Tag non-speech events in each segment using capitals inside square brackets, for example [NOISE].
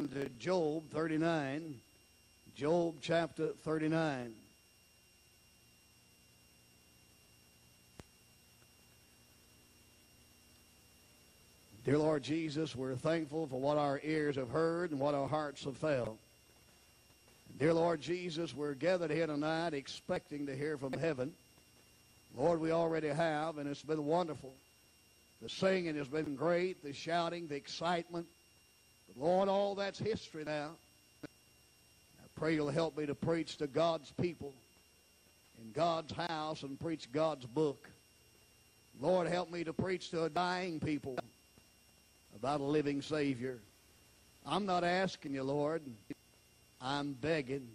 turn to Job 39. Job chapter 39. Dear Lord Jesus, we're thankful for what our ears have heard and what our hearts have felt. Dear Lord Jesus, we're gathered here tonight expecting to hear from heaven. Lord, we already have, and it's been wonderful. The singing has been great, the shouting, the excitement. But Lord, all that's history now. I pray you'll help me to preach to God's people in God's house and preach God's book. Lord, help me to preach to a dying people about a living Savior. I'm not asking you, Lord. I'm begging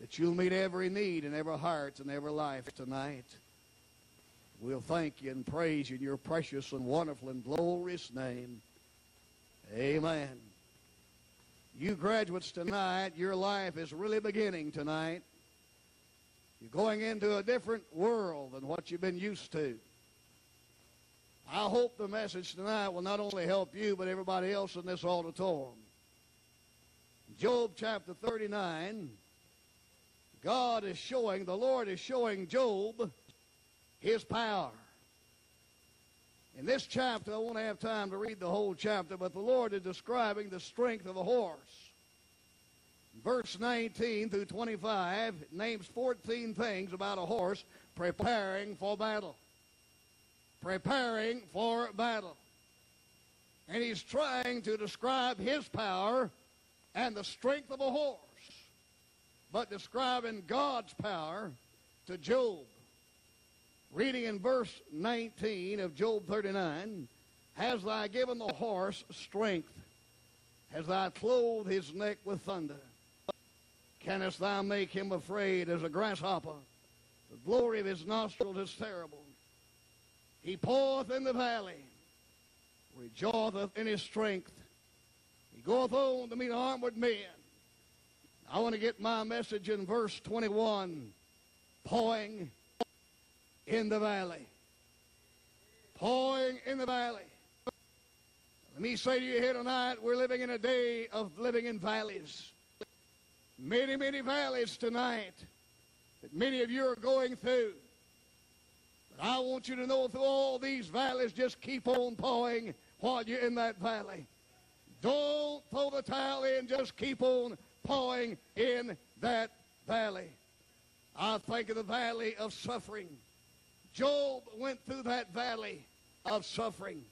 that you'll meet every need in every heart and every life tonight. We'll thank you and praise you in your precious and wonderful and glorious name. Amen. You graduates tonight, your life is really beginning tonight. You're going into a different world than what you've been used to. I hope the message tonight will not only help you, but everybody else in this auditorium. Job chapter 39, God is showing, the Lord is showing Job his power. In this chapter, I won't have time to read the whole chapter, but the Lord is describing the strength of a horse. Verse 19 through 25 names 14 things about a horse preparing for battle. Preparing for battle. And he's trying to describe his power and the strength of a horse, but describing God's power to Job. Reading in verse 19 of Job 39, Has thou given the horse strength? Has thou clothed his neck with thunder? Canst thou make him afraid as a grasshopper? The glory of his nostrils is terrible. He paweth in the valley, rejoiceth in his strength. He goeth on to meet armored men. I want to get my message in verse 21. Pawing in the valley. Pawing in the valley. Let me say to you here tonight, we're living in a day of living in valleys. Many, many valleys tonight that many of you are going through. But I want you to know through all these valleys, just keep on pawing while you're in that valley. Don't throw the towel in, just keep on pawing in that valley. I think of the valley of suffering. Job went through that valley of suffering.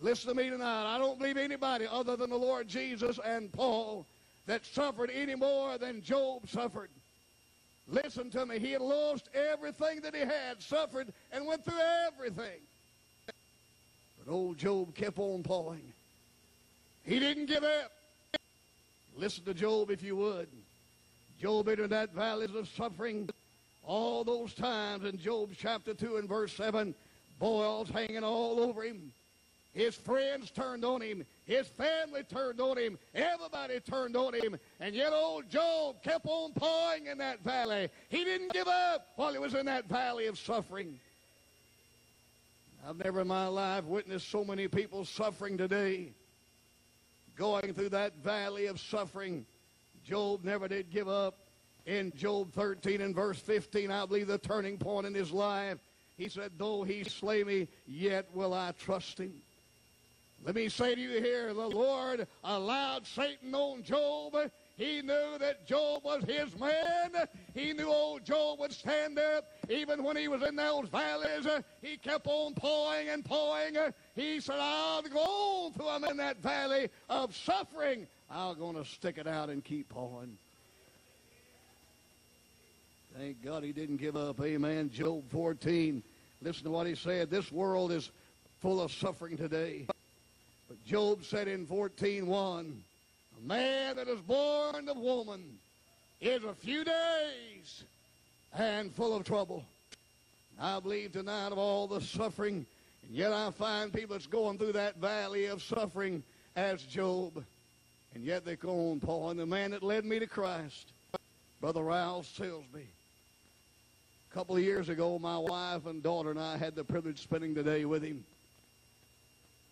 Listen to me tonight. I don't believe anybody other than the Lord Jesus and Paul that suffered any more than Job suffered. Listen to me. He had lost everything that he had, suffered, and went through everything. But old Job kept on pawing. He didn't give up. Listen to Job if you would. Job entered that valleys of suffering all those times in Job chapter 2 and verse 7, boils hanging all over him. His friends turned on him. His family turned on him. Everybody turned on him. And yet old Job kept on pawing in that valley. He didn't give up while he was in that valley of suffering. I've never in my life witnessed so many people suffering today, going through that valley of suffering. Job never did give up in Job 13 and verse 15, I believe the turning point in his life. He said, Though he slay me, yet will I trust him. Let me say to you here, the Lord allowed Satan on Job. He knew that Job was his man. He knew old Job would stand up even when he was in those valleys. Uh, he kept on pawing and pawing. Uh, he said, I'll go through them in that valley of suffering. I'm going to stick it out and keep pawing. Thank God he didn't give up. Amen. Job 14. Listen to what he said. This world is full of suffering today. But Job said in 14.1, A man that is born of woman is a few days and full of trouble. I believe tonight of all the suffering, and yet I find people that's going through that valley of suffering as Job. And yet they go on, Paul. And the man that led me to Christ, Brother Ralph Silsby. A couple of years ago, my wife and daughter and I had the privilege of spending the day with him.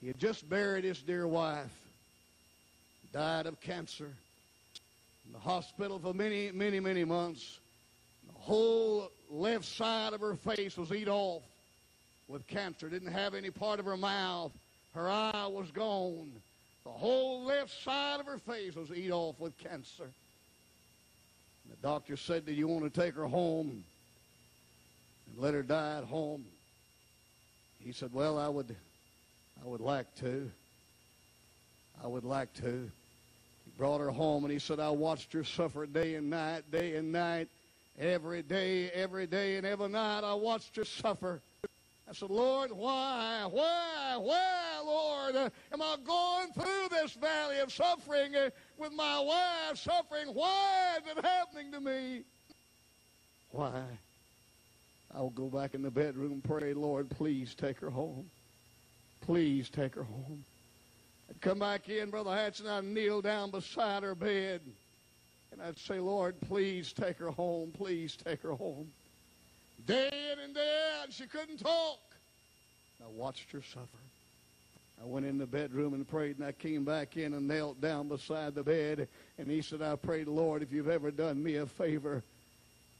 He had just buried his dear wife. died of cancer. In the hospital for many, many, many months. The whole left side of her face was eat off with cancer. Didn't have any part of her mouth. Her eye was gone. The whole left side of her face was eat off with cancer. The doctor said, Do you want to take her home and let her die at home? He said, Well, I would I would like to. I would like to. He brought her home and he said, I watched her suffer day and night, day and night, every day, every day, and every night I watched her suffer. I said, Lord, why, why, why, Lord, uh, am I going through this valley of suffering uh, with my wife suffering? Why is it happening to me? Why? I'll go back in the bedroom and pray, Lord, please take her home. Please take her home. I'd come back in, Brother Hatch, and I'd kneel down beside her bed. And I'd say, Lord, please take her home. Please take her home. Day in and day out, she couldn't talk. I watched her suffer. I went in the bedroom and prayed, and I came back in and knelt down beside the bed. And he said, I prayed, Lord, if you've ever done me a favor,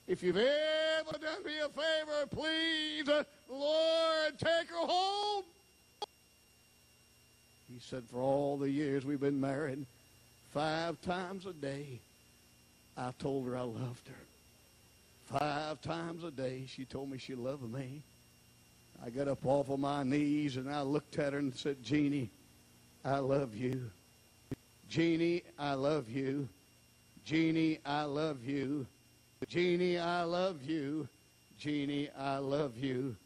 if you've ever done me a favor, please, uh, Lord, take her home. He said, for all the years we've been married, five times a day, I told her I loved her. Five times a day, she told me she loved me. I got up off of my knees and I looked at her and said, Jeannie, I love you. Jeannie, I love you. Jeannie, I love you. Jeannie, I love you. Jeannie, I love you.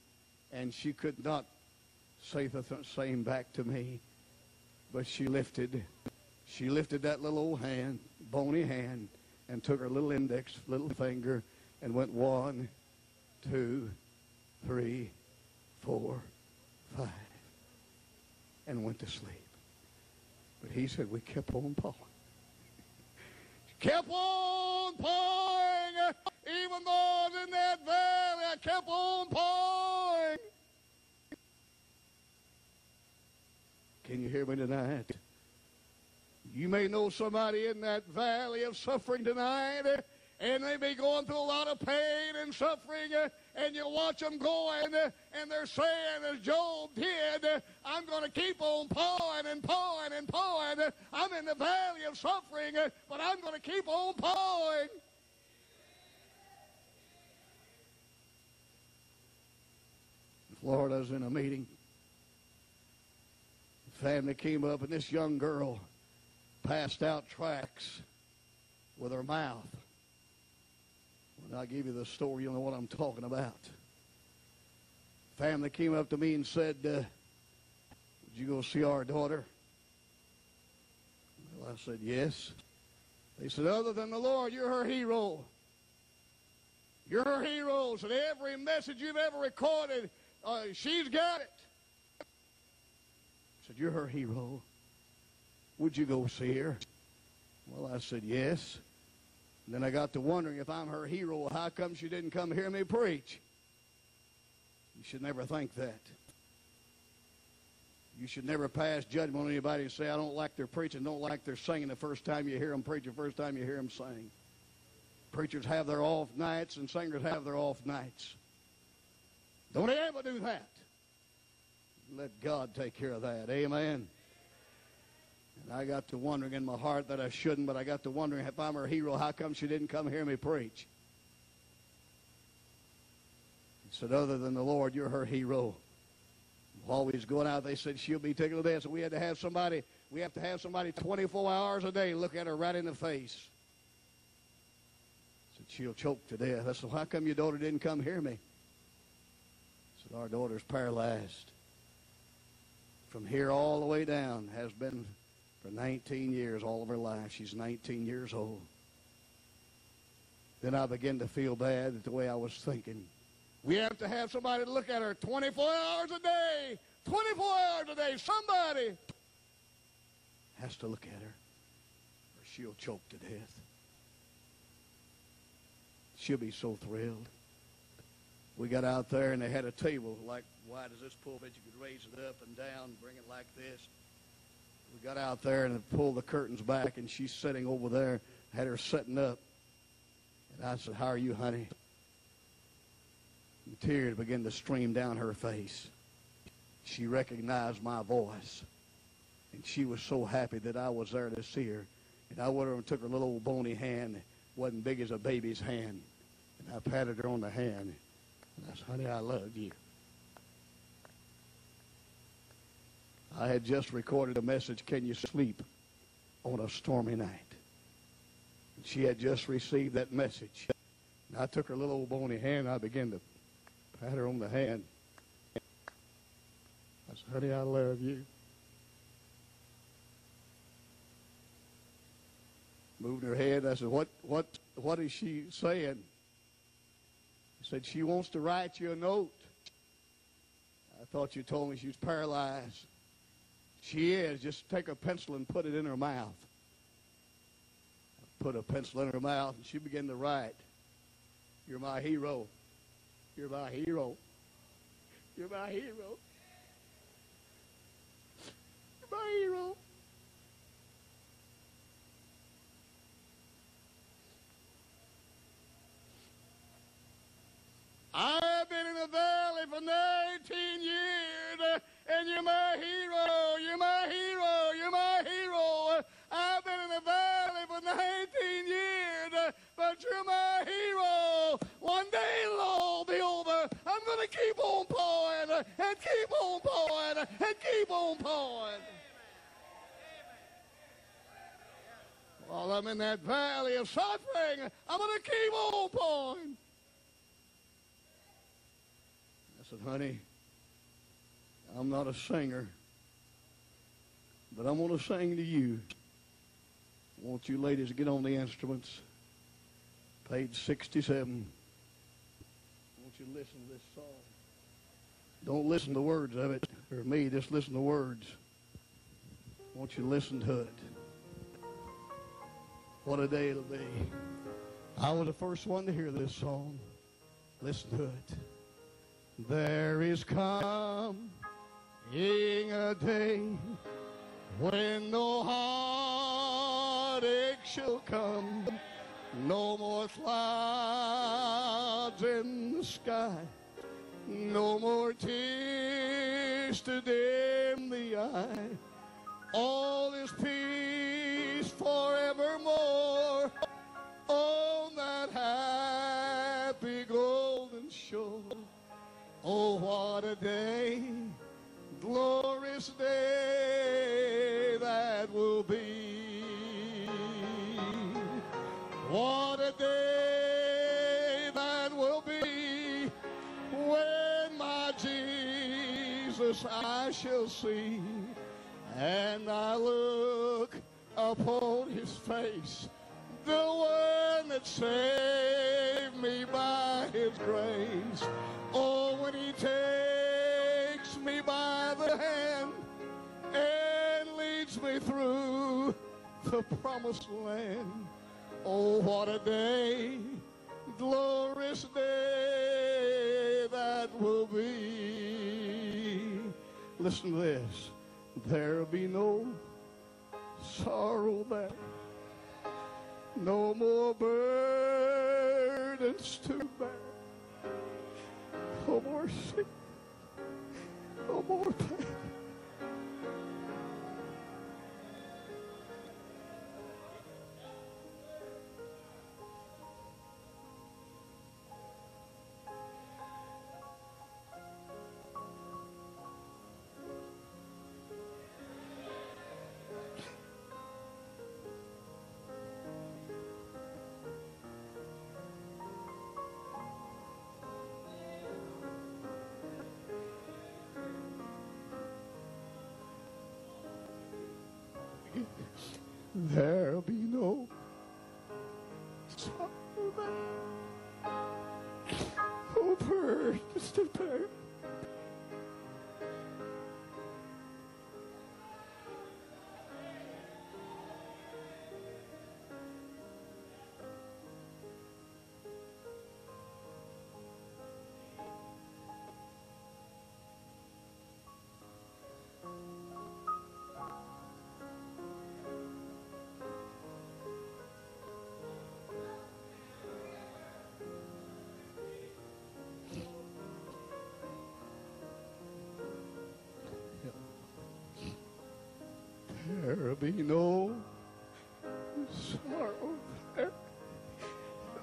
And she could not say the th- same back to me. But she lifted, she lifted that little old hand, bony hand, and took her little index, little finger, and went one, two, three, four, five, and went to sleep. But he said we kept on pawing. Kept on pawing. Even though I was in that valley, I kept on pawing. Can you hear me tonight? You may know somebody in that valley of suffering tonight, and they be going through a lot of pain and suffering, and you watch them going, and they're saying, as Job did, I'm going to keep on pawing and pawing and pawing. I'm in the valley of suffering, but I'm going to keep on pawing. Florida's in a meeting The family came up, and this young girl passed out tracts with her mouth. When I give you the story, you'll know what I'm talking about. Family came up to me and said, uh, Would you go see our daughter? Well, I said, Yes. They said, Other than the Lord, you're her hero. You're her hero. And every message you've ever recorded, uh, she's got it said, You're her hero. Would you go see her? Well, I said, Yes. And then I got to wondering if I'm her hero, how come she didn't come hear me preach? You should never think that. You should never pass judgment on anybody and say, I don't like their preaching, don't like their singing the first time you hear them preach, the first time you hear them sing. Preachers have their off nights and singers have their off nights. Don't ever do that. Let God take care of that. Amen. And I got to wondering in my heart that I shouldn't, but I got to wondering if I'm her hero, how come she didn't come hear me preach? He said, other than the Lord, you're her hero. While we was going out, they said she'll be taken to death. So we had to have somebody, we have to have somebody 24 hours a day look at her right in the face. Said she'll choke to death. I said, how come your daughter didn't come hear me? Said, our daughter's paralyzed from here all the way down has been for 19 years, all of her life. She's 19 years old. Then I began to feel bad at the way I was thinking. We have to have somebody to look at her 24 hours a day. 24 hours a day. Somebody has to look at her or she'll choke to death. She'll be so thrilled. We got out there and they had a table like wide as this pulpit. You could raise it up and down, bring it like this. We got out there and pulled the curtains back, and she's sitting over there. Had her sitting up. And I said, How are you, honey? And tears began to stream down her face. She recognized my voice. And she was so happy that I was there to see her. And I went over and took her little old bony hand, wasn't big as a baby's hand. And I patted her on the hand. And I said, honey, I love you. I had just recorded a message, Can You Sleep on a Stormy Night? And she had just received that message. And I took her little old bony hand, and I began to pat her on the hand. I said, honey, I love you. Moving her head. I said, what, what, what is she saying? He said, she wants to write you a note. I thought you told me she was paralyzed. She is. Just take a pencil and put it in her mouth. Put a pencil in her mouth, and she began to write. You're my hero. You're my hero. You're my hero. You're my hero. I've been in the valley for 19 years, and you're my hero. You're my hero. You're my hero. I've been in the valley for 19 years, but you're my hero. One day it'll be over. I'm going to keep on pouring and keep on pouring and keep on pouring. While I'm in that valley of suffering, I'm going to keep on pouring. I said, honey, I'm not a singer, but I'm going to sing to you. I want you ladies to get on the instruments. Page 67. I want you to listen to this song. Don't listen to the words of it, or me, just listen to the words. I want you to listen to it. What a day it'll be. I was the first one to hear this song. Listen to it. There is coming a day when no heartache shall come, no more clouds in the sky, no more tears to dim the eye. All is peace forevermore on that happy golden shore. Oh, what a day, glorious day that will be. What a day that will be when my Jesus I shall see and I look upon his face, the one that saved me by his grace. The promised land. Oh, what a day, glorious day that will be. Listen to this. There'll be no sorrow there, no more burdens to bear, no more sick, no more pain. There'll be no sorrow there, to bear. Be no sorrow there.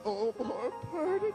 No more burdens.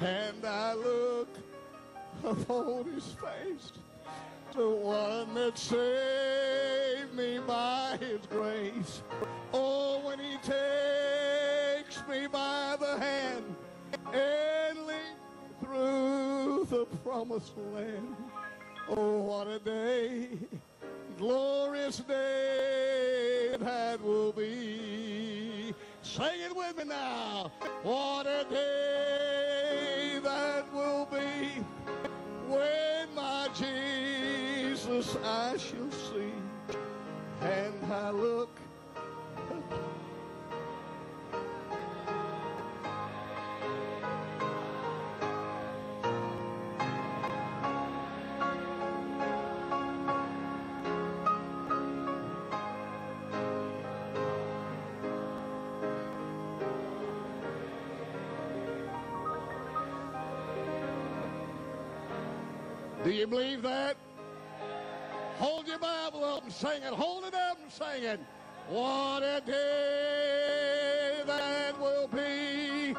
And I look upon his face, the one that saved me by his grace. Oh, when he takes me by the hand and leads through the promised land. Oh, what a day, glorious day that will be. Sing it with me now. What a day that will be when my Jesus I shall see. And I look believe that? Hold your Bible up and sing it. Hold it up and sing it. What a day that will be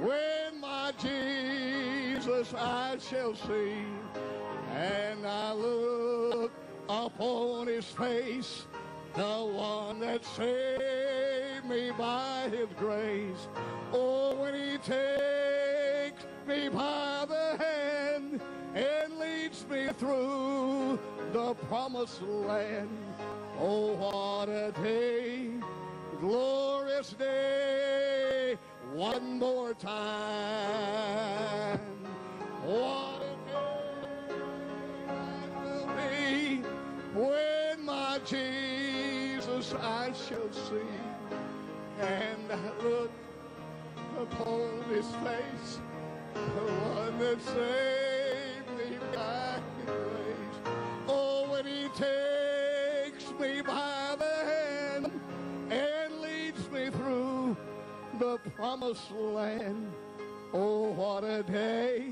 when my Jesus I shall see. And I look upon his face, the one that saved me by his grace. Oh, when he takes me by through the promised land. Oh, what a day, glorious day, one more time. What a day that will be when my Jesus I shall see. And I look upon his face, the one that saved me by me by the hand and leads me through the promised land. Oh, what a day,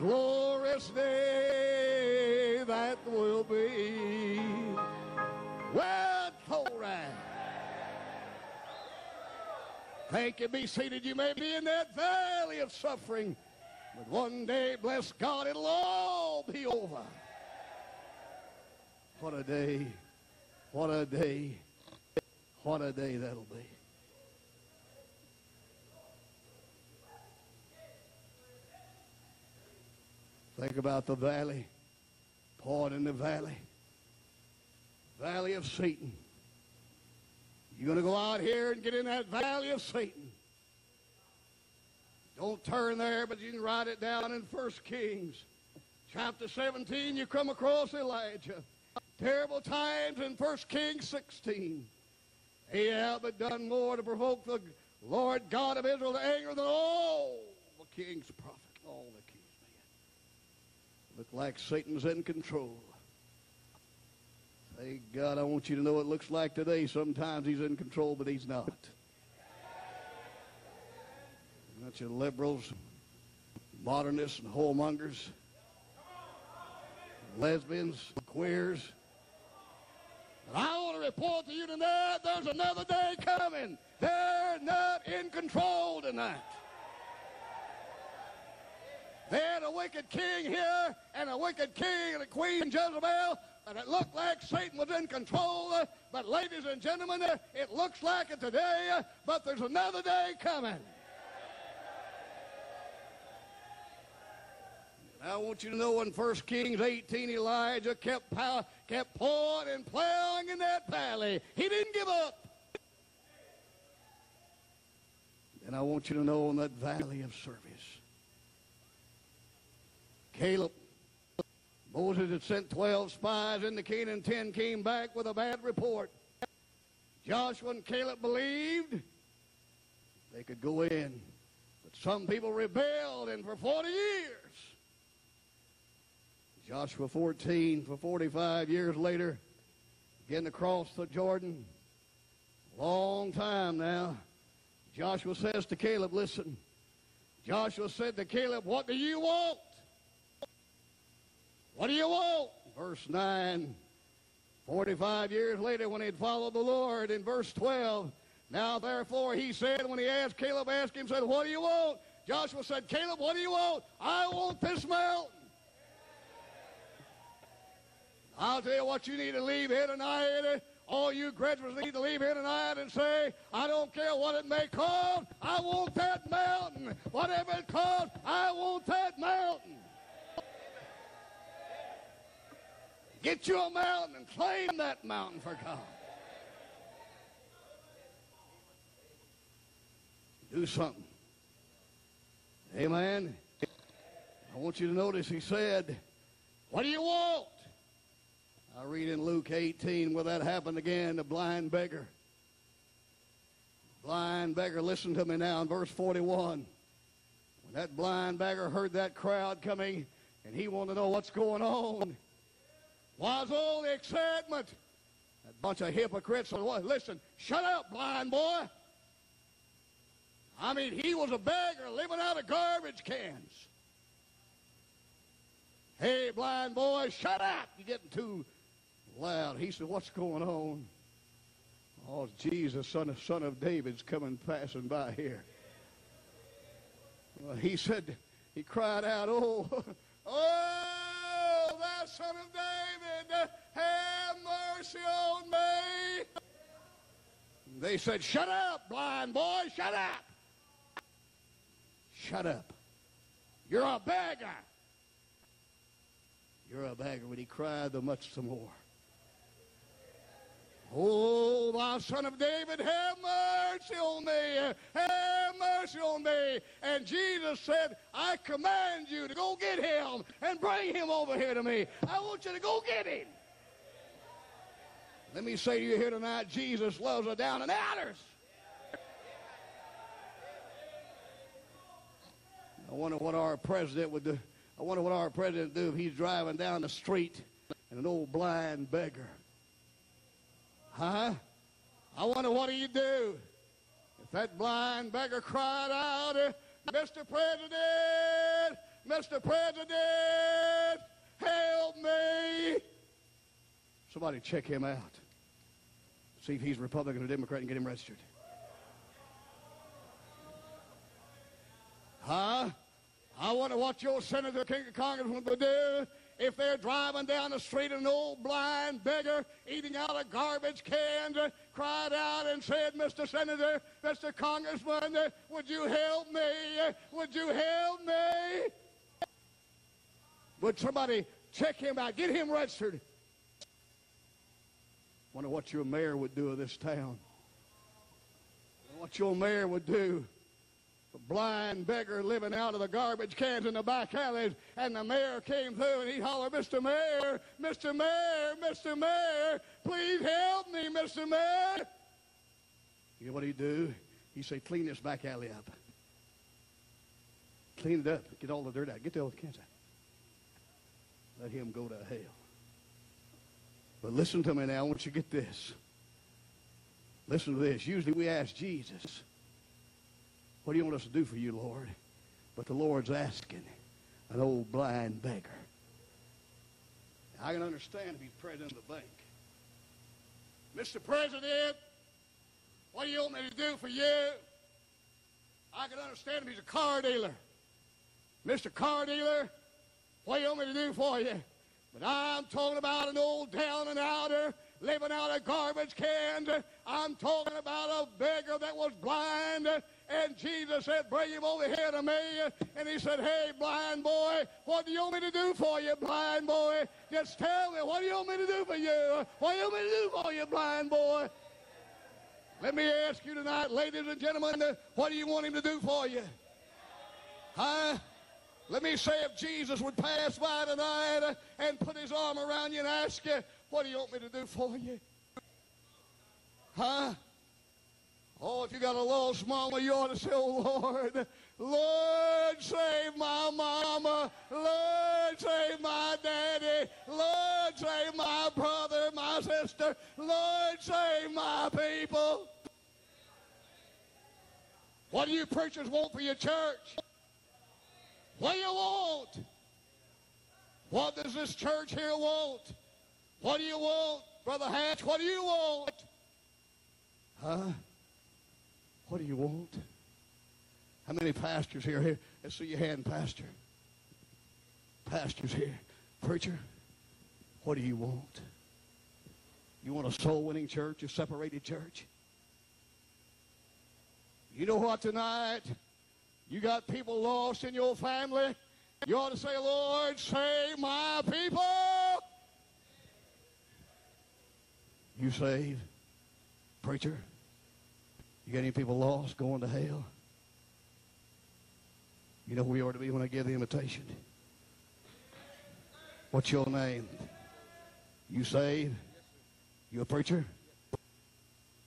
glorious day that will be. Well, right. Thank you. Be seated. You may be in that valley of suffering, but one day, bless God, it'll all be over. What a day. What a day. What a day that'll be. Think about the valley. Point in the valley. Valley of Satan. You're going to go out here and get in that valley of Satan. Don't turn there, but you can write it down in 1 Kings. Chapter 17, you come across Elijah. Terrible times in 1 Kings 16. Ahab had done more to provoke the Lord God of Israel to anger than all the king's prophets, all the king's men. Looked like Satan's in control. Thank God, I want you to know what it looks like today. Sometimes he's in control, but he's not. Bunch of liberals, modernists, and whoremongers, lesbians, queers. And I want to report to you tonight there's another day coming. They're not in control tonight. They had a wicked king here and a wicked king and a queen Jezebel, and it looked like Satan was in control. But ladies and gentlemen, it looks like it today, but there's another day coming. I want you to know in 1 Kings 18, Elijah kept, power, kept pouring and plowing in that valley. He didn't give up. And I want you to know in that valley of service, Caleb, Moses had sent 12 spies into Canaan. 10 came back with a bad report. Joshua and Caleb believed they could go in. But some people rebelled, and for 40 years, Joshua 14, for 45 years later, getting across the Jordan, long time now, Joshua says to Caleb, listen, Joshua said to Caleb, what do you want? What do you want? Verse 9, 45 years later when he'd followed the Lord, in verse 12, now therefore he said, when he asked, Caleb asked him, said, what do you want? Joshua said, Caleb, what do you want? I want this mountain. I'll tell you what you need to leave here tonight. All you graduates need to leave here tonight and say, I don't care what it may cost, I want that mountain. Whatever it costs, I want that mountain. Get you a mountain and claim that mountain for God. Do something. Amen. I want you to notice he said, What do you want? I read in Luke 18 where that happened again, the blind beggar. Blind beggar, listen to me now in verse 41. When that blind beggar heard that crowd coming and he wanted to know what's going on, was all the excitement. That bunch of hypocrites. Listen, shut up, blind boy. I mean, he was a beggar living out of garbage cans. Hey, blind boy, shut up. You're getting too loud. He said, What's going on? Oh, Jesus, son of, son of David's coming passing by here. Well, he said, he cried out, Oh, [LAUGHS] oh, thou son of David, have mercy on me. They said, Shut up, blind boy, shut up. Shut up. You're a beggar. You're a beggar. When he cried, the much some more. Oh, thou son of David, have mercy on me. Have mercy on me. And Jesus said, I command you to go get him and bring him over here to me. I want you to go get him. Let me say to you here tonight, Jesus loves the down and outers. I wonder what our president would do. I wonder what our president would do if he's driving down the street and an old blind beggar Huh? I wonder what he'd do if that blind beggar cried out, uh, Mr. President, Mr. President, help me. Somebody check him out. See if he's Republican or Democrat and get him registered. Huh? I wonder what your senator, king, of congressman would do if they're driving down the street an old blind beggar eating out of garbage cans uh, cried out and said, Mr. Senator, Mr. Congressman, uh, would you help me? Uh, would you help me? Would somebody check him out, get him registered? Wonder what your mayor would do of this town. What your mayor would do blind beggar living out of the garbage cans in the back alleys, and the mayor came through and he hollered, Mr. Mayor, Mr. Mayor, Mr. Mayor, please help me, Mr. Mayor. You know what he'd do? He'd say, clean this back alley up. Clean it up. Get all the dirt out. Get the old cans out. Let him go to hell. But listen to me now. I want you to get this. Listen to this. Usually we ask Jesus, what do you want us to do for you, Lord? But the Lord's asking an old blind beggar. I can understand if he's president of the bank. Mr. President, what do you want me to do for you? I can understand if he's a car dealer. Mr. Car Dealer, what do you want me to do for you? But I'm talking about an old down and outer living out of garbage cans. I'm talking about a beggar that was blind. And Jesus said, bring him over here to me. And he said, hey, blind boy, what do you want me to do for you, blind boy? Just tell me, what do you want me to do for you? What do you want me to do for you, blind boy? Let me ask you tonight, ladies and gentlemen, what do you want him to do for you? Huh? Let me say if Jesus would pass by tonight and put his arm around you and ask you, what do you want me to do for you? Huh? Oh, if you got a lost mama, you ought to say, oh, Lord, Lord, save my mama. Lord, save my daddy. Lord, save my brother, my sister. Lord, save my people. What do you preachers want for your church? What do you want? What does this church here want? What do you want, Brother Hatch? What do you want? Huh? What do you want? How many pastors here? Here, let's see your hand, pastor. Pastors here. Preacher, what do you want? You want a soul-winning church, a separated church? You know what tonight? You got people lost in your family. You ought to say, Lord, save my people. You save? Preacher? You got any people lost going to hell? You know who we are to be when I give the invitation? What's your name? You saved? You a preacher?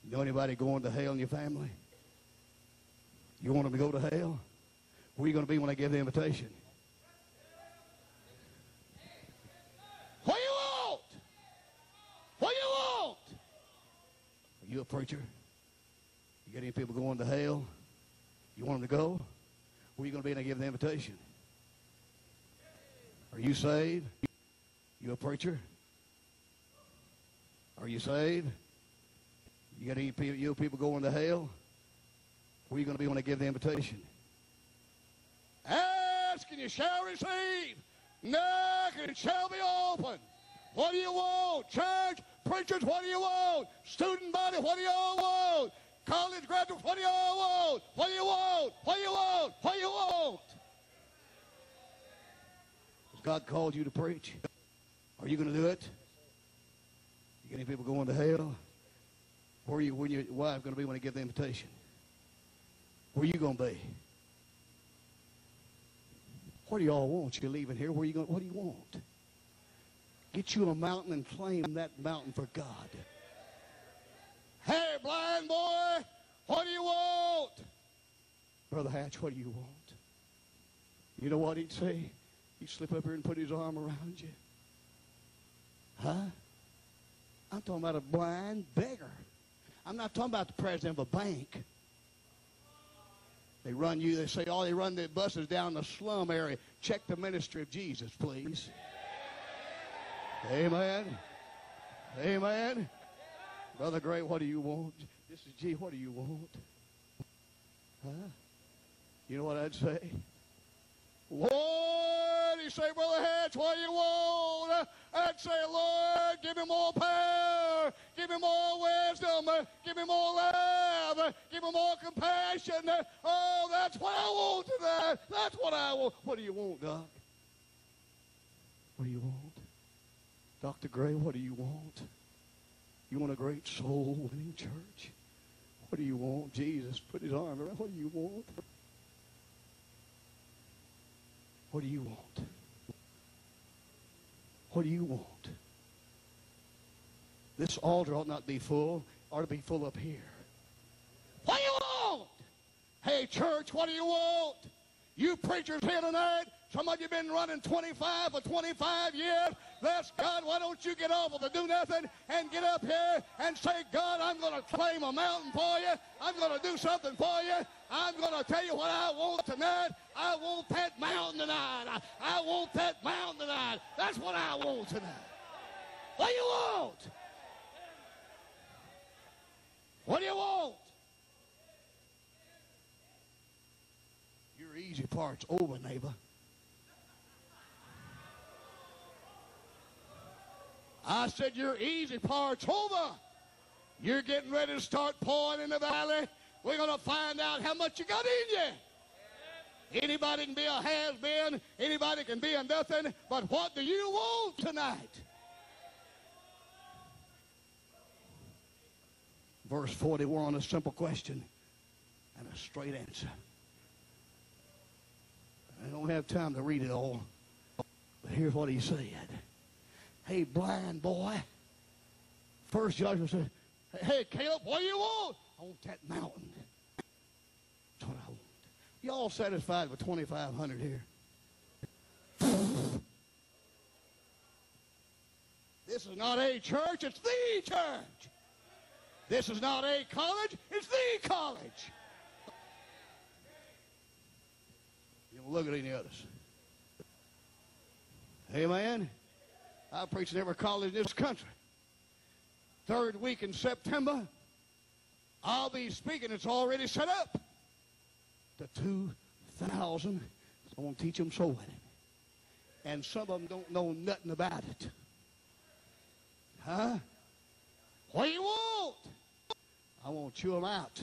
You know anybody going to hell in your family? You want them to go to hell? Where are you going to be when I give the invitation? What you want? What you want? Are you a preacher? You got any people going to hell? You want them to go? Where are you going to be when I give the invitation? Are you saved? You a preacher? Are you saved? You got any people, you people going to hell? Where are you going to be when I give the invitation? Ask and you shall receive. Knock and it shall be open. What do you want? Church, preachers, what do you want? Student body, what do you all want? College graduates, what do you want? What do you want? What do you want? What do you want? Has God called you to preach? Are you going to do it? You got any people going to hell? Where are you, when your wife going to be when I give the invitation? Where are you going to be? What do y'all want? You're leaving here. Where you going? What do you want? Get you a mountain and claim that mountain for God. Hey, blind boy, what do you want? Brother Hatch, what do you want? You know what he'd say? He'd slip up here and put his arm around you. Huh? I'm talking about a blind beggar. I'm not talking about the president of a bank. They run you, they say, oh, they run the buses down the slum area. Check the ministry of Jesus, please. Amen. Amen. Brother Gray, what do you want? This is G, what do you want? Huh? You know what I'd say? Lord, you say, Brother Hatch, what do you want? I'd say, Lord, give me more power, give me more wisdom, give me more love, give me more compassion. Oh, that's what I want tonight. That's what I want. What do you want, Doc? What do you want? Dr. Gray, what do you want? You want a great soul winning church? What do you want? Jesus put his arm around. What do you want? What do you want? What do you want? This altar ought not be full, ought to be full up here. What do you want? Hey, church, what do you want? You preachers here tonight, some of you been running 25 for 25 years. Bless God, why don't you get off of the do nothing and get up here and say, God, I'm going to claim a mountain for you. I'm going to do something for you. I'm going to tell you what I want tonight. I want that mountain tonight. I, I want that mountain tonight. That's what I want tonight. What do you want? What do you want? easy part's over, neighbor. I said, Your easy part's over. You're getting ready to start pouring in the valley. We're going to find out how much you got in you. Anybody can be a has been, anybody can be a nothing, but what do you want tonight? Verse 41, a simple question and a straight answer. I don't have time to read it all, but here's what he said. Hey, blind boy. First Joshua said, Hey, Caleb, what do you want? I want that mountain. That's what I want. Y'all satisfied with 2,500 here? This is not a church, it's the church. This is not a college, it's the college. Look at any others. Amen. I preach in every college in this country. Third week in September, I'll be speaking. It's already set up to 2,000. I'm going to teach them soul winning. And some of them don't know nothing about it. Huh? What do you want? I want to chew them out.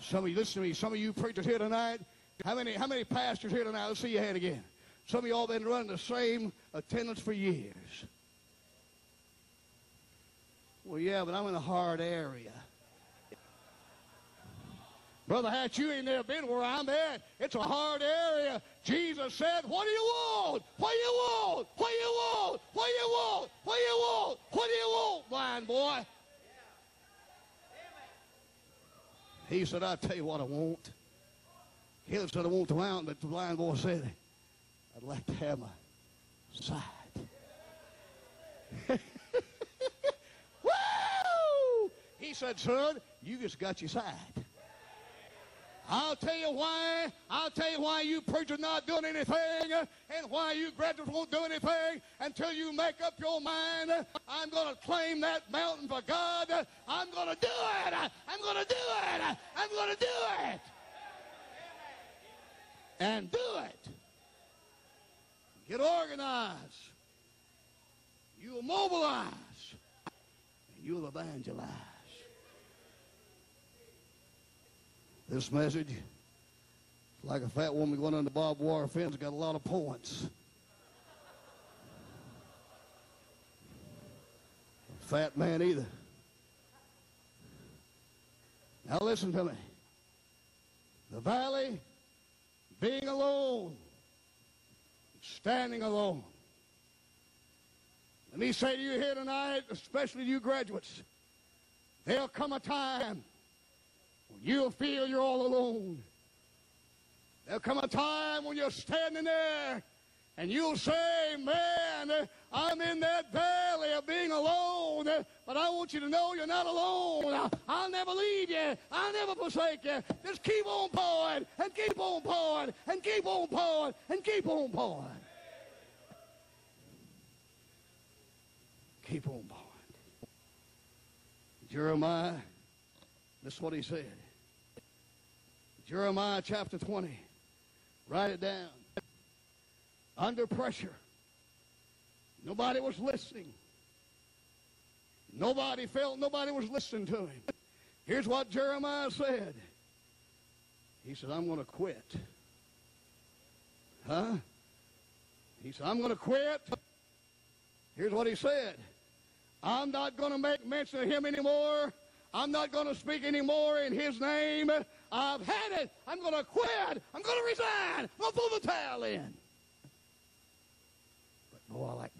Some of you, listen to me. Some of you preachers here tonight. How many, how many pastors here tonight? Let's see your hand again. Some of y'all been running the same attendance for years. Well, yeah, but I'm in a hard area. Brother Hatch, you ain't never been where I'm at. It's a hard area. Jesus said, What do you want? What do you want? What do you want? What do you want? What do you want? What do you want, blind boy? He said, I'll tell you what I want. Caleb said, I want the mountain, but the blind boy said, I'd like to have my sight. [LAUGHS] Woo! He said, son, you just got your sight. I'll tell you why. I'll tell you why you preachers not doing anything and why you graduates won't do anything until you make up your mind. I'm going to claim that mountain for God. I'm going to do it. I'm going to do it. I'm going to do it. And do it. Get organized. You'll mobilize. And you'll evangelize. This message, like a fat woman going under barbed wire fence, got a lot of points. Fat man either. Now listen to me. The valley being alone, standing alone. Let me say to you here tonight, especially you graduates, there'll come a time when You'll feel you're all alone. There'll come a time when you're standing there and you'll say, Man, I'm in that valley of being alone, but I want you to know you're not alone. I'll never leave you. I'll never forsake you. Just keep on pouring and keep on pouring and keep on pouring and keep on pouring. Keep on pouring. Jeremiah, this is what he said. Jeremiah chapter 20. Write it down. Under pressure. Nobody was listening. Nobody felt nobody was listening to him. Here's what Jeremiah said. He said, I'm going to quit. Huh? He said, I'm going to quit. Here's what he said. I'm not going to make mention of him anymore. I'm not going to speak anymore in his name. I've had it. I'm going to quit. I'm going to resign. I'm going to throw the towel in. But boy, I like verse 9.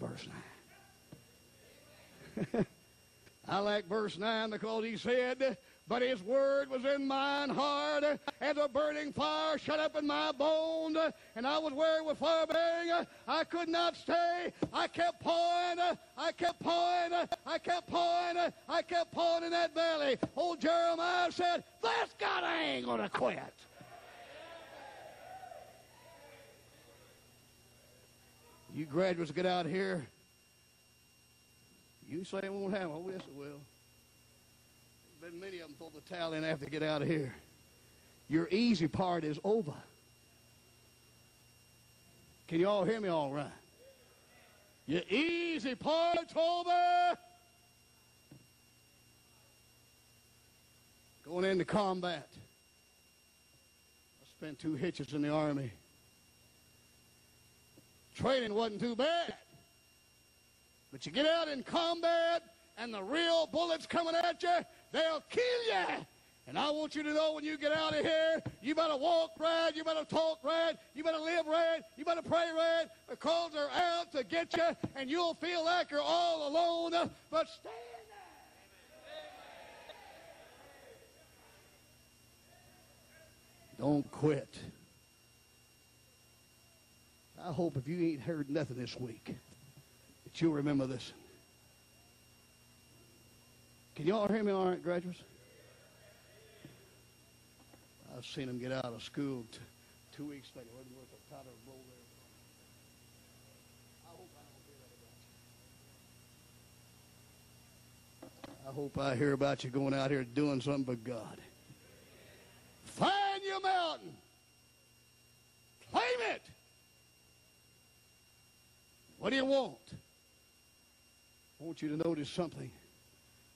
[LAUGHS] I like verse 9 because he said, but his word was in mine heart as a burning fire shut up in my bones, and I was weary with fire burning. I could not stay. I kept pouring. I kept pouring. I kept pouring. I kept pouring in that valley. Old Jeremiah said, That's God, I ain't going to quit. You graduates get out here. You say it won't happen. Oh, yes, it will been many of them throw the towel in after they get out of here. Your easy part is over. Can you all hear me all right? Your easy parts over. Going into combat. I spent two hitches in the Army. Training wasn't too bad. But you get out in combat and the real bullets coming at you, they'll kill you. And I want you to know when you get out of here, you better walk right, you better talk right, you better live right, you better pray right, because they're out to get you, and you'll feel like you're all alone. But stand Don't quit. I hope if you ain't heard nothing this week, that you'll remember this. Can you all hear me all right, graduates? I've seen them get out of school t- two weeks later. Wasn't worth a powder there. I hope I. I hope I hear about you going out here doing something for God. Find your mountain. Claim it. What do you want? I want you to notice something.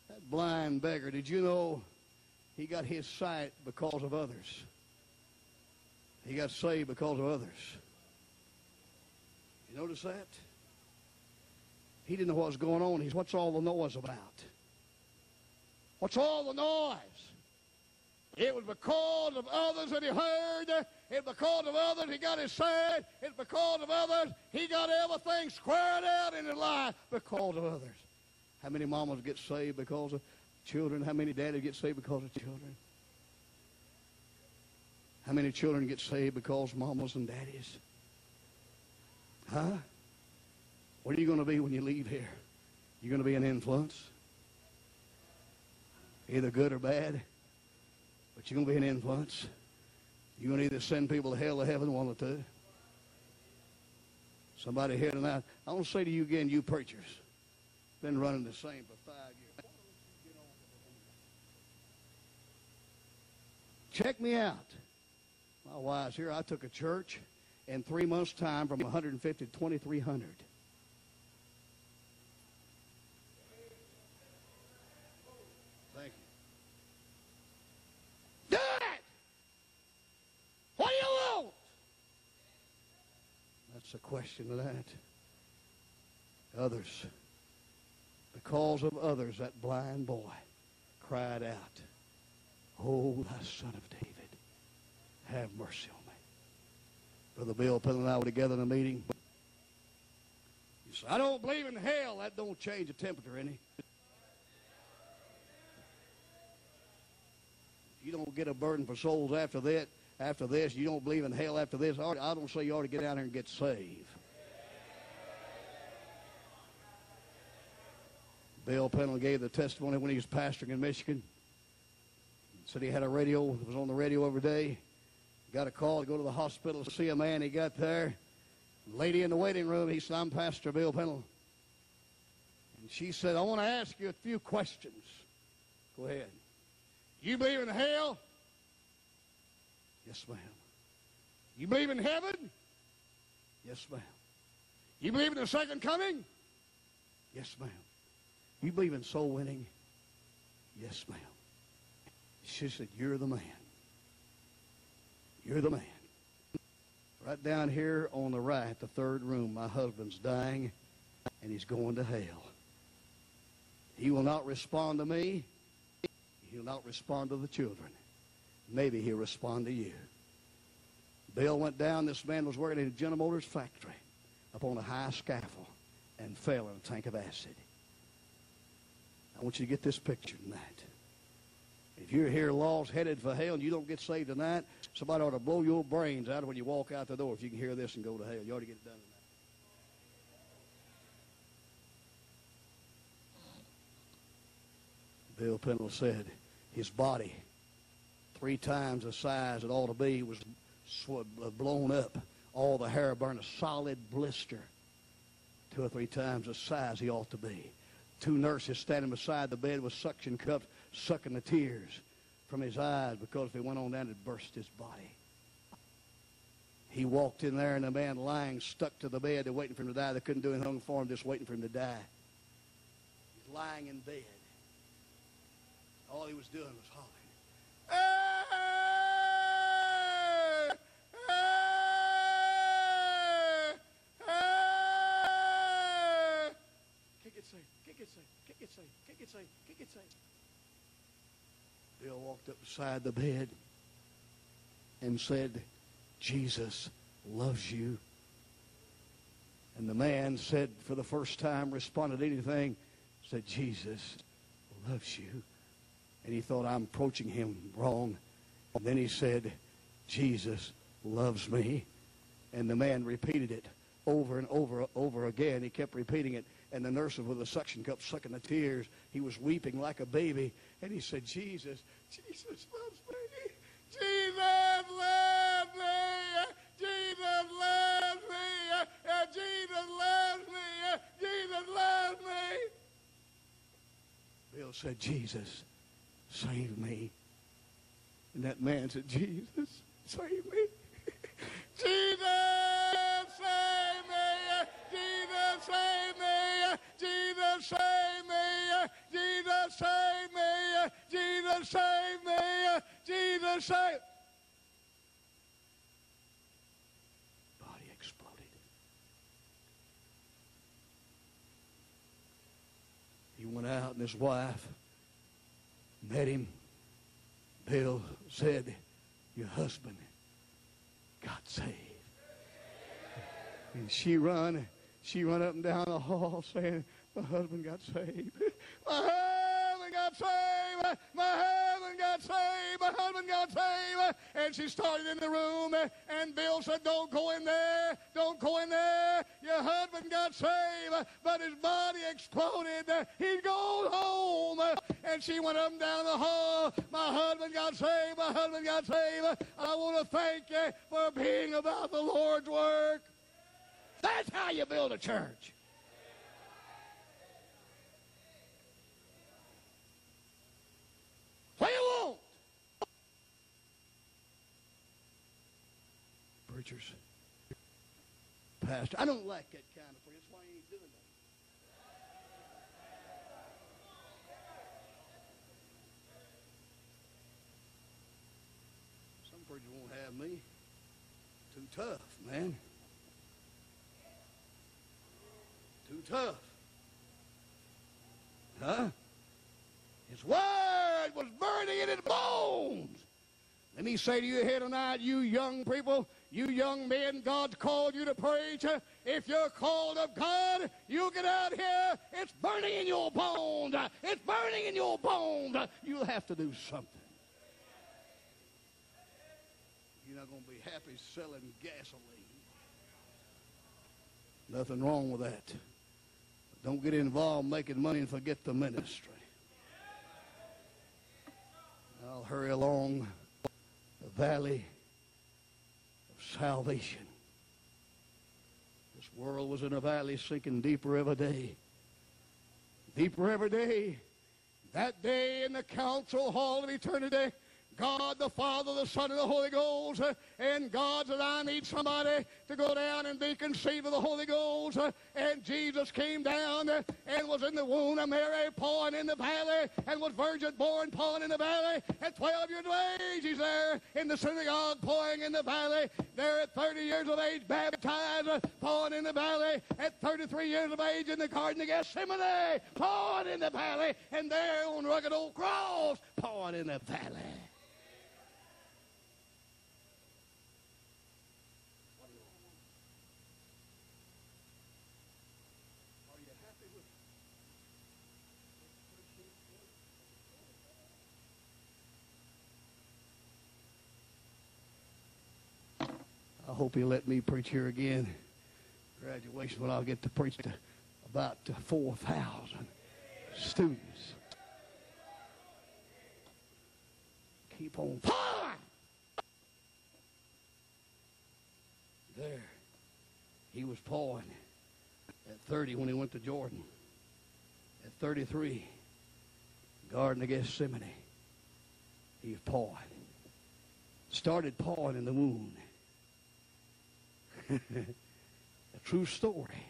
That blind beggar, did you know he got his sight because of others? He got saved because of others. You notice that? He didn't know what was going on. He's, what's all the noise about? What's all the noise? It was because of others that he heard. It's because of others he got his sight. It's because of others he got everything squared out in his life because of others. How many mamas get saved because of children? How many daddies get saved because of children? How many children get saved because of mamas and daddies? Huh? What are you going to be when you leave here? You're going to be an influence? Either good or bad? But you're going to be an influence. You're going to either send people to hell or heaven, one or two. Somebody here tonight. I want to say to you again, you preachers, been running the same for five years. Check me out. My wife's here. I took a church in three months' time from 150 to 2,300. Thank you. Do it! What do you want? That's a question of that. Others. Because of others, that blind boy cried out, Oh, thou son of David, have mercy on me. Brother Bill Penn and I were together in a meeting. I don't believe in hell. That don't change the temperature any. You don't get a burden for souls after that, after this, you don't believe in hell after this, I don't say you ought to get out here and get saved. Bill Pennell gave the testimony when he was pastoring in Michigan. Said he had a radio, was on the radio every day. Got a call to go to the hospital to see a man. He got there. Lady in the waiting room, he said, I'm Pastor Bill Pennell. And she said, I want to ask you a few questions. Go ahead. You believe in hell? Yes, ma'am. You believe in heaven? Yes, ma'am. You believe in the second coming? Yes, ma'am. You believe in soul winning? Yes, ma'am. She said, You're the man. You're the man. Right down here on the right, the third room, my husband's dying and he's going to hell. He will not respond to me. He'll not respond to the children. Maybe he'll respond to you. Bill went down. This man was working in a General Motors factory up on a high scaffold and fell in a tank of acid. I want you to get this picture tonight. If you're here lost, headed for hell, and you don't get saved tonight, somebody ought to blow your brains out when you walk out the door if you can hear this and go to hell. You ought to get it done tonight. Bill Pennell said his body, three times the size it ought to be, was uh, blown up. All the hair burned a solid blister, two or three times the size he ought to be. Two nurses standing beside the bed with suction cups, sucking the tears from his eyes because if went on down, it'd burst his body. He walked in there, and the man lying stuck to the bed, they're waiting for him to die. They couldn't do anything for him, just waiting for him to die. He's lying in bed. All he was doing was hollering. Kick it safe, kick it safe, kick it safe, kick it safe, kick it safe. Bill walked up beside the bed and said, Jesus loves you. And the man said, for the first time, responded anything, said, Jesus loves you. And he thought, I'm approaching him wrong. And then he said, Jesus loves me. And the man repeated it over and over over again. He kept repeating it. And the nurse with the suction cup sucking the tears. He was weeping like a baby. And he said, Jesus, Jesus loves me. Jesus loves me. Jesus loves me. Jesus loves me. Jesus loves me. Bill said, Jesus, save me. And that man said, Jesus, save me. Jesus, save me. Jesus, save me. Jesus, save me. Jesus, save me. Jesus, save me. Jesus, save Body exploded. He went out and his wife met him. Bill said, Your husband got saved. And she run, she run up and down the hall saying, My husband got saved. [LAUGHS] My husband got saved. My husband got saved. My husband got saved. And she started in the room, and Bill said, Don't go in there. Don't go in there. Your husband got saved, but his body exploded. He goes home. And she went up and down the hall. My husband got saved. My husband got saved. I want to thank you for being about the Lord's work. That's how you build a church. What you want? Preachers. Pastor, I don't like that kind of preaching. That's why you ain't doing that. Some preachers won't have me. Too tough, man. Too tough. Huh? His word was burning in his bones. Let me say to you here tonight, you young people, you young men, God's called you to preach. If you're called of God, you get out here. It's burning in your bones. It's burning in your bones. You'll have to do something. You're not going to be happy selling gasoline. Nothing wrong with that. Don't get involved making money and forget the ministry. I'll hurry along the valley salvation. This world was in a valley sinking deeper every day. Deeper every day. That day in the council hall of eternity, God the Father, the Son, and the Holy Ghost. uh, And God said, I need somebody to go down and be conceived of the Holy Ghost. uh, And Jesus came down uh, and was in the womb of Mary, born in the valley, and was virgin born, born in the valley. At 12 years of age, he's there in the synagogue, pouring in the valley. There at 30 years of age, baptized, born in the valley. At 33 years of age, in the Garden of Gethsemane, born in the valley. And there on rugged old cross, born in the valley. Hope he'll let me preach here again. Graduation, when I'll get to preach to about uh, 4,000 students. Keep on pouring. There. He was pouring at 30 when he went to Jordan. At 33, Garden of Gethsemane, he was pouring. Started pouring in the wound. [LAUGHS] a true story.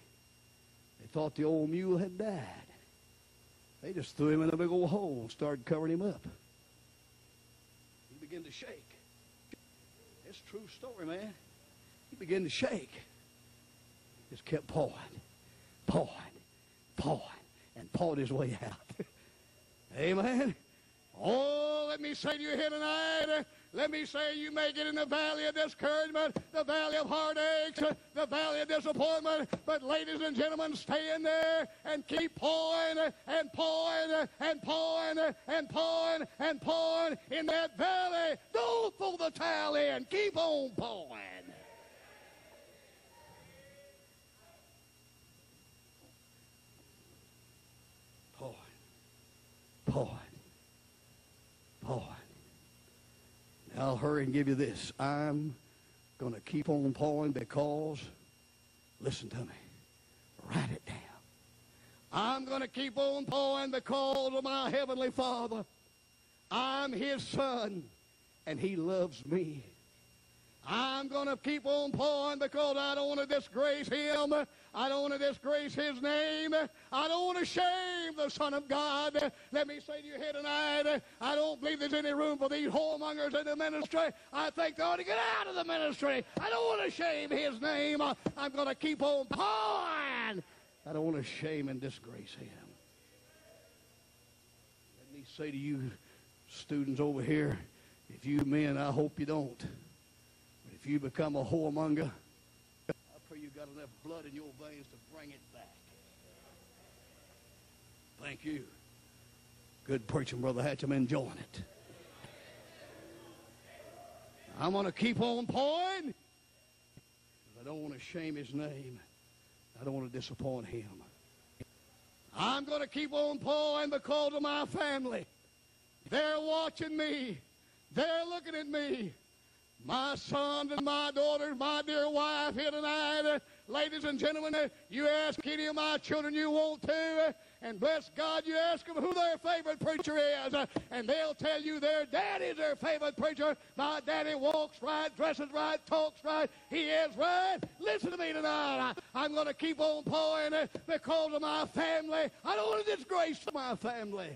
They thought the old mule had died. They just threw him in a big old hole and started covering him up. He began to shake. It's a true story, man. He began to shake. Just kept pawing, pawing, pawing, and pawed his way out. [LAUGHS] Amen. Oh, let me say to you here tonight, let me say you may get in the valley of discouragement, the valley of heartaches, the valley of disappointment, but ladies and gentlemen, stay in there and keep pouring and pouring and pouring and pouring and pouring in that valley. Don't throw the towel in. Keep on pouring. Pouring. Pouring. Pouring. Now I'll hurry and give you this. I'm going to keep on pouring because, listen to me, write it down. I'm going to keep on pouring because of my Heavenly Father. I'm His Son, and He loves me. I'm going to keep on pouring because I don't want to disgrace him. I don't want to disgrace his name. I don't want to shame the Son of God. Let me say to you here tonight, I don't believe there's any room for these whoremongers in the ministry. I think they ought to get out of the ministry. I don't want to shame his name. I'm going to keep on pouring. I don't want to shame and disgrace him. Let me say to you, students over here, if you men, I hope you don't. If you become a whoremonger, I pray you got enough blood in your veins to bring it back. Thank you. Good preaching, Brother Hatch. I'm enjoying it. I'm going to keep on pouring. I don't want to shame his name. I don't want to disappoint him. I'm going to keep on pouring because of my family. They're watching me. They're looking at me. My sons and my daughters, my dear wife here tonight, ladies and gentlemen, you ask any of my children you want to, and bless God, you ask them who their favorite preacher is, and they'll tell you their daddy's their favorite preacher. My daddy walks right, dresses right, talks right, he is right. Listen to me tonight. I, am going to keep on pouring because of my family. I don't want to disgrace my family.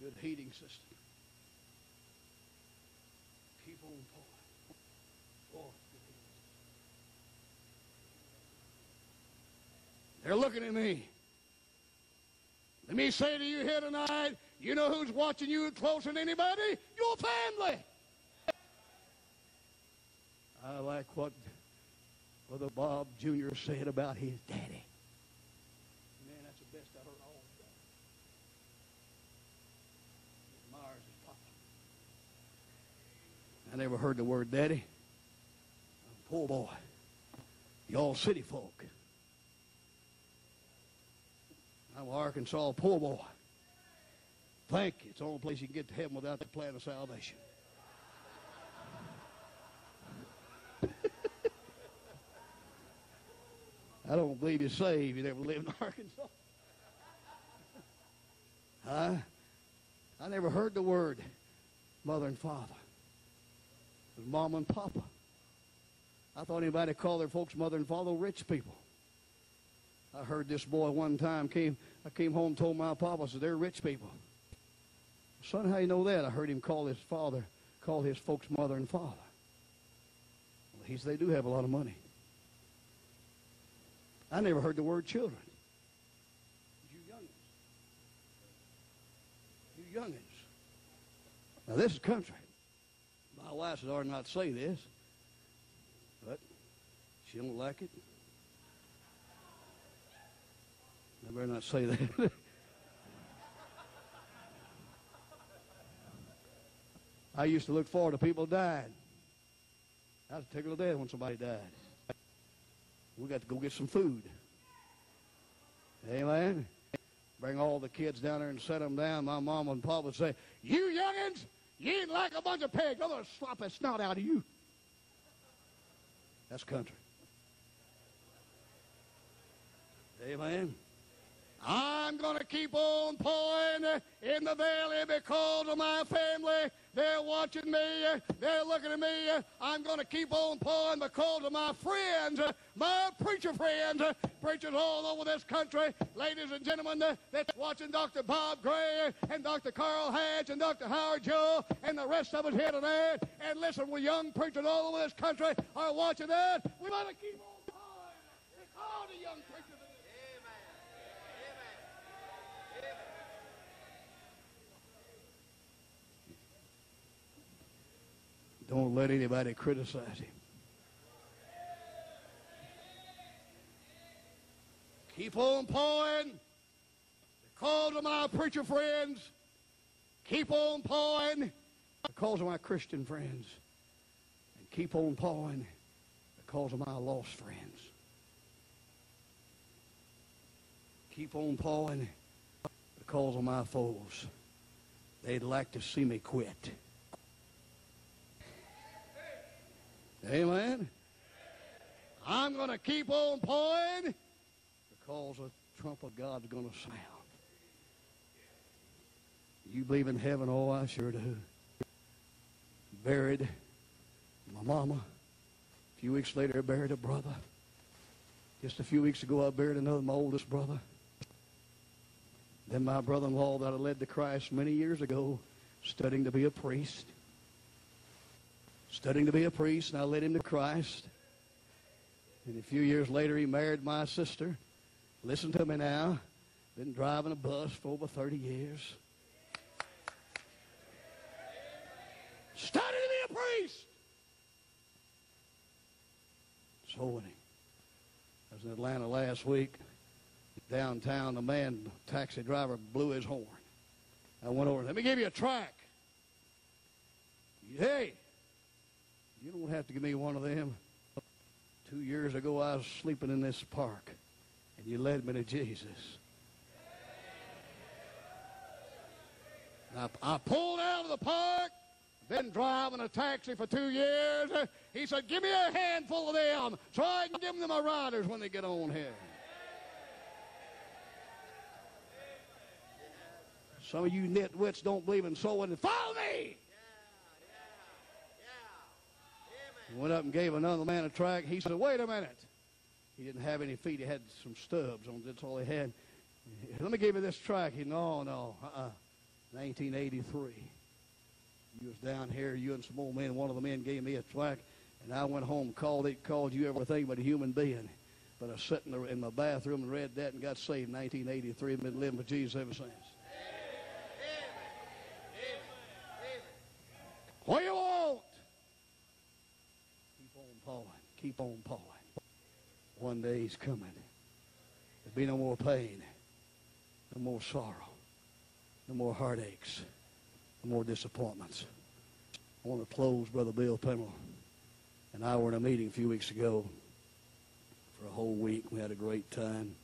Good heating system. Keep on pouring. Oh, They're looking at me. Let me say to you here tonight, you know who's watching you closer than anybody? Your family. I like what Brother Bob Jr. said about his daddy. Man, that's the best I've heard all day. Admires his papa. I never heard the word daddy. I'm a poor boy. Y'all city folk. I'm an Arkansas poor boy. Thank you. It's the only place you can get to heaven without the plan of salvation. [LAUGHS] I don't believe you're saved. You never lived in Arkansas. Huh? I never heard the word mother and father. It was mom and papa. I thought anybody called their folks mother and father rich people. I heard this boy one time came. I came home, told my papa, I said they're rich people. Son, how you know that? I heard him call his father, call his folks mother and father. Well, he said they do have a lot of money. I never heard the word children. You youngins. You youngins. Now this is country. My wife said, "I not say this," but she don't like it. I better not say that. [LAUGHS] I used to look forward to people dying. I was tickled to death when somebody died. We got to go get some food. Amen. Bring all the kids down there and set them down. My mom and pop would say, You youngins, you ain't like a bunch of pigs. I'm going to slop that snot out of you. That's country. Amen. I'm going to keep on pouring in the valley because of my family. They're watching me. They're looking at me. I'm going to keep on pouring because of my friends, my preacher friends, preachers all over this country. Ladies and gentlemen, that's watching Dr. Bob Gray and Dr. Carl Hatch and Dr. Howard Joe and the rest of us here tonight. And listen, we young preachers all over this country are watching that. We got to keep on pouring because the young preachers. Don't let anybody criticize him. Keep on pouring. Because of my preacher friends. Keep on pouring. Because of my Christian friends. And keep on pouring. Because of my lost friends. Keep on pouring. Because of my foes. They'd like to see me quit. Amen. I'm going to keep on pouring because the trump of God's going to sound. You believe in heaven? Oh, I sure do. Buried my mama. A few weeks later, I buried a brother. Just a few weeks ago, I buried another, my oldest brother. Then my brother-in-law that I led to Christ many years ago, studying to be a priest studying to be a priest, and I led him to Christ. And a few years later, he married my sister. Listen to me now. Been driving a bus for over 30 years. Studying to be a priest. So he, I was in Atlanta last week, downtown, the man, taxi driver, blew his horn. I went over, let me give you a track. Hey, you don't have to give me one of them. Two years ago, I was sleeping in this park, and you led me to Jesus. I, I pulled out of the park, been driving a taxi for two years. He said, give me a handful of them I can give them to my riders when they get on here. Some of you nitwits don't believe in sowing. Follow me! Went up and gave another man a track. He said, wait a minute. He didn't have any feet. He had some stubs on. That's all he had. Let me give you this track. He, no, no, uh-uh. 1983. You was down here, you and some old men. One of the men gave me a track, and I went home, called it, called you everything but a human being. But I sat in, the, in my bathroom and read that and got saved in 1983 and been living with Jesus ever since. Keep on pulling. One day he's coming. There'll be no more pain, no more sorrow, no more heartaches, no more disappointments. I want to close, Brother Bill Pennell and I were in a meeting a few weeks ago for a whole week. We had a great time.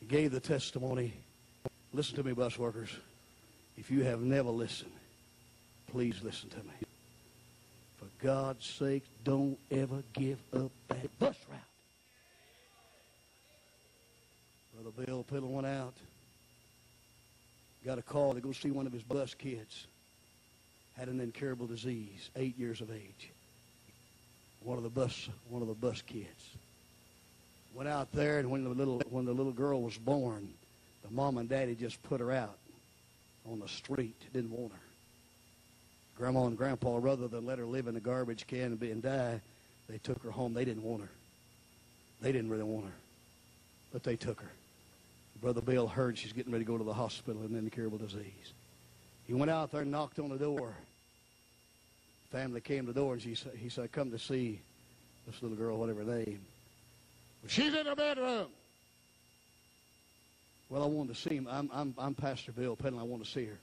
He gave the testimony. Listen to me, bus workers. If you have never listened, please listen to me. God's sake, don't ever give up that bus route. Brother Bill Pennell went out, got a call to go see one of his bus kids. Had an incurable disease, eight years of age. One of the bus, one of the bus kids. Went out there, and when the little when the little girl was born, the mom and daddy just put her out on the street. Didn't want her. Grandma and Grandpa, rather than let her live in a garbage can and, be, and die, they took her home. They didn't want her. They didn't really want her, but they took her. Brother Bill heard she's getting ready to go to the hospital and incurable disease. He went out there and knocked on the door. Family came to the door and she said, he said, come to see this little girl, whatever her name. She's in her bedroom. Well, I wanted to see him. I'm, I'm, I'm Pastor Bill Pennell. I want to see her.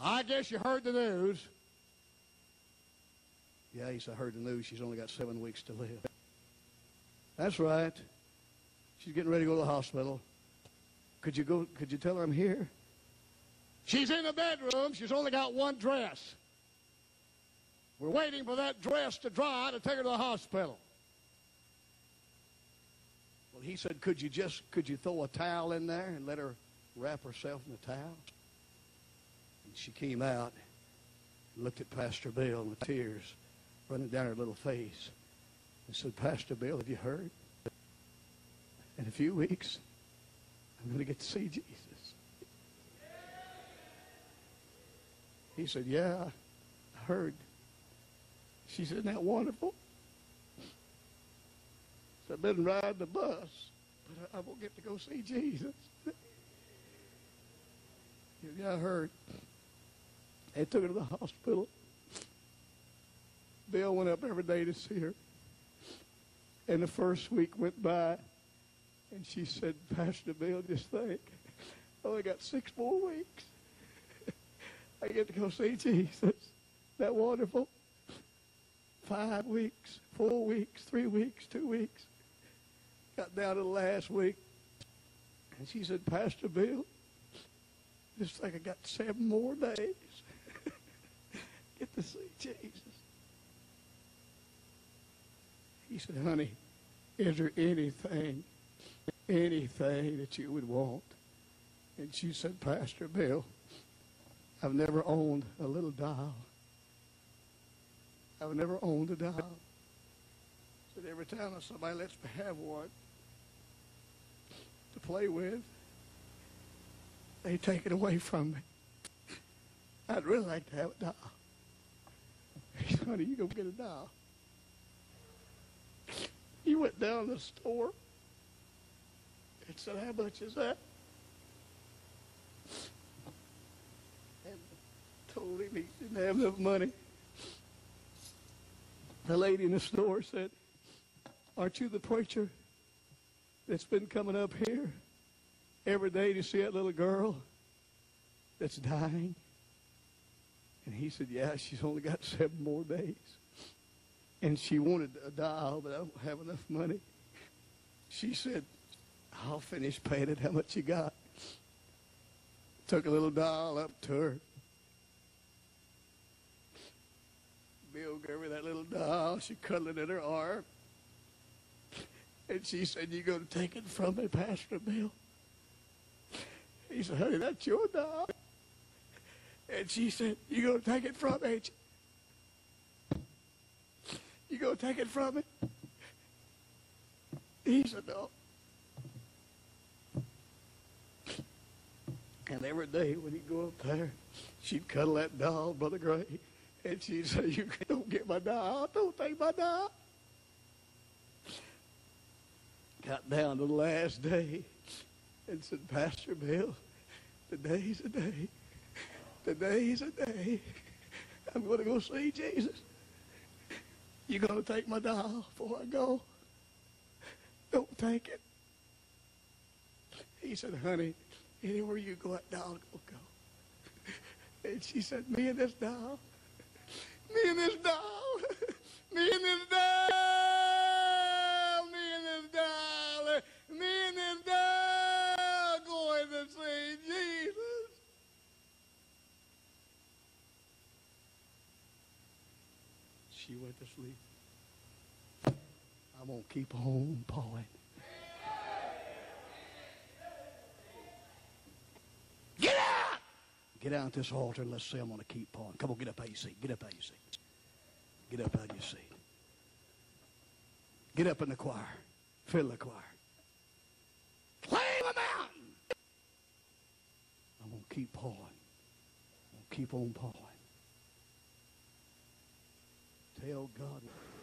I guess you heard the news. Yeah, he said, I heard the news. She's only got seven weeks to live. That's right. She's getting ready to go to the hospital. Could you go? Could you tell her I'm here? She's in the bedroom. She's only got one dress. We're waiting for that dress to dry to take her to the hospital. Well, he said, could you just, could you throw a towel in there and let her wrap herself in the towel? She came out and looked at Pastor Bill the tears running down her little face and said, Pastor Bill, have you heard? In a few weeks, I'm going to get to see Jesus. He said, yeah, I heard. She said, isn't that wonderful? So I've been riding the bus, but I, I won't get to go see Jesus. [LAUGHS] yeah, I heard. They took her to the hospital. Bill went up every day to see her. And the first week went by, and she said, Pastor Bill, just think, I only got six more weeks. [LAUGHS] I get to go see Jesus. That wonderful? Five weeks, four weeks, three weeks, two weeks. Got down to the last week, and she said, Pastor Bill, just think I got seven more days. Get to see Jesus. He said, honey, is there anything, anything that you would want? And she said, Pastor Bill, I've never owned a little doll. I've never owned a doll. Said every time somebody lets me have one to play with, they take it away from me. I'd really like to have a doll. Honey, you go get a doll. He went down to the store and said, how much is that? And told him he didn't have enough money. The lady in the store said, aren't you the preacher that's been coming up here every day to see that little girl that's dying? And he said, yeah, she's only got [LAUGHS] seven more days. And she wanted a doll, but I don't have enough money. She said, I'll finish paying it. How much you got? Took a little doll up to her. Bill gave her that little doll. She cuddled it in her arm. And she said, you to take it from me, Pastor Bill? He said, honey, that's your doll. And she said, you to take it from me, you? To take it from me? He said, no. And every day when he'd go up there, she'd cuddle that doll, Brother Gray, and she'd say, you [LAUGHS] don't get my doll. Don't take my doll. Got down to the last day and said, Pastor Bill, today's a day. Today's a day. I'm going to go see Jesus. You're going to take my doll before I go? Don't take it. He said, honey, anywhere you go, that doll will go. And she said, me and this doll, me and this doll, me and this doll, me and this doll, me and this doll going to see Jesus. She went to sleep. I'm going to keep on pawing. Get out! Get out this altar and let's say I'm going to keep pawing. Come on, get up out of your seat. Get up out of your seat. Get up out of your seat. Get up in the choir. Fill the choir. Claim a mountain! I'm going to keep pawing. I'm going to keep on pawing. Tell God.